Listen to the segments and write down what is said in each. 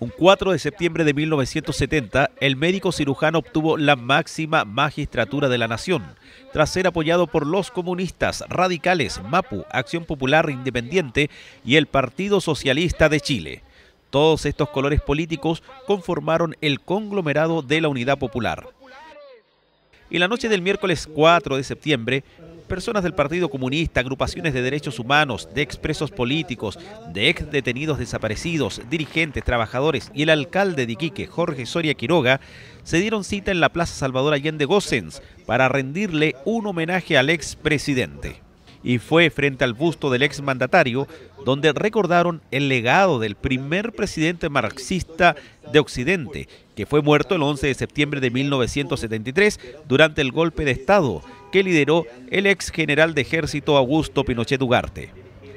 Un 4 de septiembre de 1970, el médico cirujano obtuvo la máxima magistratura de la nación, tras ser apoyado por los comunistas, radicales, MAPU, Acción Popular Independiente y el Partido Socialista de Chile. Todos estos colores políticos conformaron el conglomerado de la Unidad Popular. Y la noche del miércoles 4 de septiembre, personas del Partido Comunista, agrupaciones de derechos humanos, de expresos políticos, de ex detenidos desaparecidos, dirigentes, trabajadores y el alcalde de Iquique, Jorge Soria Quiroga, se dieron cita en la Plaza Salvador Allende Gossens para rendirle un homenaje al expresidente. Y fue frente al busto del exmandatario donde recordaron el legado del primer presidente marxista de Occidente, que fue muerto el 11 de septiembre de 1973 durante el golpe de Estado que lideró el ex general de ejército Augusto Pinochet Ugarte.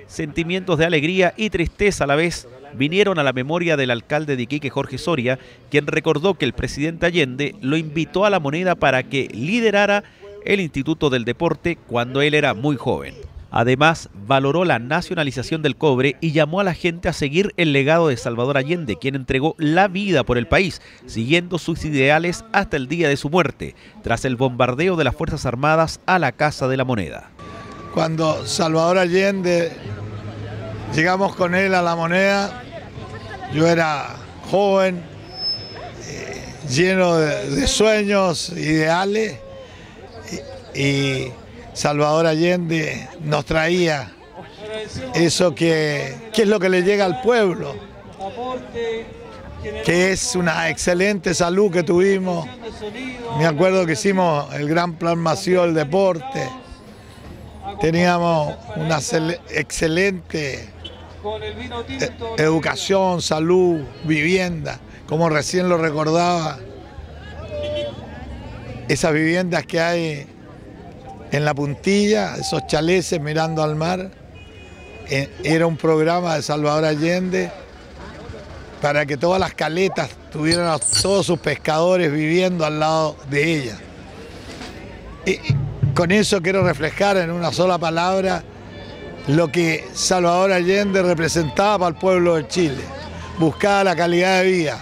Sentimientos de alegría y tristeza a la vez vinieron a la memoria del alcalde de Iquique, Jorge Soria, quien recordó que el presidente Allende lo invitó a la moneda para que liderara el Instituto del Deporte cuando él era muy joven. Además, valoró la nacionalización del cobre y llamó a la gente a seguir el legado de Salvador Allende, quien entregó la vida por el país, siguiendo sus ideales hasta el día de su muerte, tras el bombardeo de las Fuerzas Armadas a la Casa de la Moneda. Cuando Salvador Allende llegamos con él a la moneda, yo era joven, eh, lleno de sueños, ideales y Salvador Allende nos traía eso que, es lo que le llega al pueblo, que es una excelente salud que tuvimos. Me acuerdo que hicimos el gran plan Mació del deporte, teníamos una excelente educación, salud, vivienda, como recién lo recordaba, esas viviendas que hay en la puntilla, esos chaleces mirando al mar. Eh, era un programa de Salvador Allende para que todas las caletas tuvieran a todos sus pescadores viviendo al lado de ella. Y con eso quiero reflejar en una sola palabra lo que Salvador Allende representaba para el pueblo de Chile. Buscaba la calidad de vida,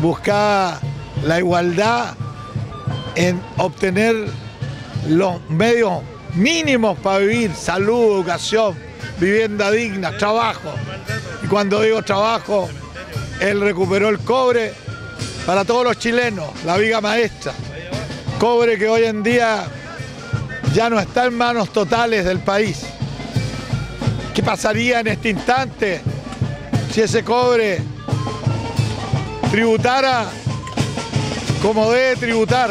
buscaba la igualdad en obtener los medios mínimos para vivir, salud, educación, vivienda digna, trabajo. Y cuando digo trabajo, él recuperó el cobre para todos los chilenos, la viga maestra. Cobre que hoy en día ya no está en manos totales del país. ¿Qué pasaría en este instante si ese cobre tributara como debe tributar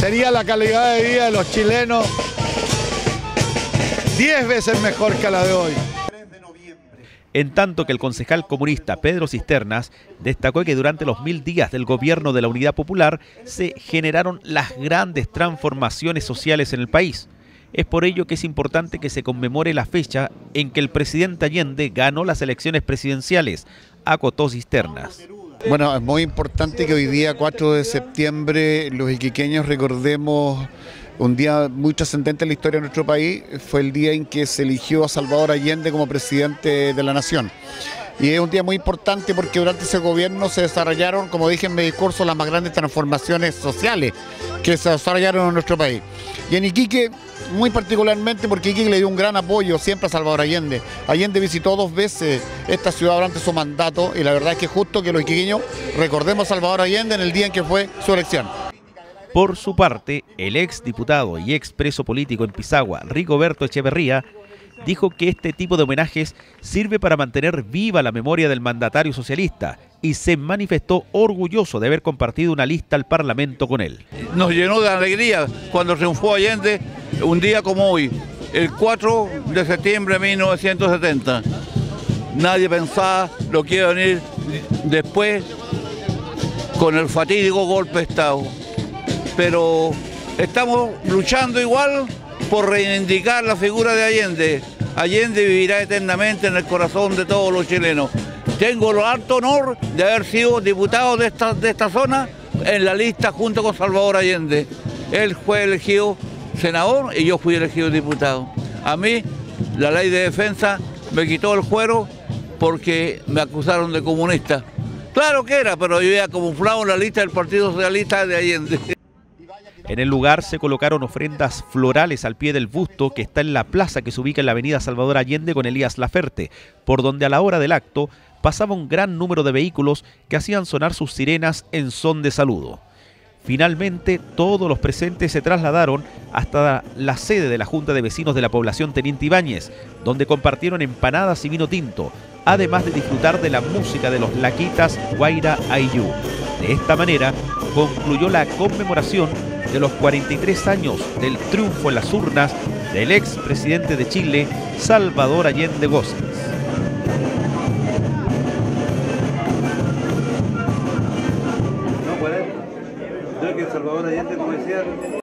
sería la calidad de vida de los chilenos 10 veces mejor que la de hoy. En tanto que el concejal comunista Pedro Cisternas destacó que durante los mil días del gobierno de la Unidad Popular se generaron las grandes transformaciones sociales en el país. Es por ello que es importante que se conmemore la fecha en que el presidente Allende ganó las elecciones presidenciales, acotó Cisternas. Bueno, es muy importante que hoy día, 4 de septiembre, los iquiqueños recordemos un día muy trascendente en la historia de nuestro país. Fue el día en que se eligió a Salvador Allende como presidente de la nación. Y es un día muy importante porque durante ese gobierno se desarrollaron, como dije en mi discurso, las más grandes transformaciones sociales que se desarrollaron en nuestro país. Y en Iquique muy particularmente porque Iquique le dio un gran apoyo siempre a Salvador Allende. Allende visitó dos veces esta ciudad durante su mandato y la verdad es que es justo que los iquiqueños recordemos a Salvador Allende en el día en que fue su elección. Por su parte, el ex diputado y ex preso político en Pisagua, Rigoberto Echeverría, dijo que este tipo de homenajes sirve para mantener viva la memoria del mandatario socialista y se manifestó orgulloso de haber compartido una lista al Parlamento con él. Nos llenó de alegría cuando triunfó Allende un día como hoy, el 4 de septiembre de 1970. Nadie pensaba lo que iba a venir después con el fatídico golpe de Estado. Pero estamos luchando igual por reivindicar la figura de Allende. Allende vivirá eternamente en el corazón de todos los chilenos. Tengo el alto honor de haber sido diputado de esta, de esta zona en la lista junto con Salvador Allende. Él fue elegido senador y yo fui elegido diputado. A mí la ley de defensa me quitó el fuero porque me acusaron de comunista. Claro que era, pero yo había camuflado en la lista del Partido Socialista de Allende. En el lugar se colocaron ofrendas florales al pie del busto que está en la plaza que se ubica en la avenida Salvador Allende con Elías Laferte, por donde a la hora del acto pasaba un gran número de vehículos que hacían sonar sus sirenas en son de saludo. Finalmente, todos los presentes se trasladaron hasta la sede de la Junta de Vecinos de la población Teniente Ibáñez, donde compartieron empanadas y vino tinto, además de disfrutar de la música de los Laquitas Guaira Ayú. De esta manera, concluyó la conmemoración de los 43 años del triunfo en las urnas del ex presidente de Chile, Salvador Allende Gómez.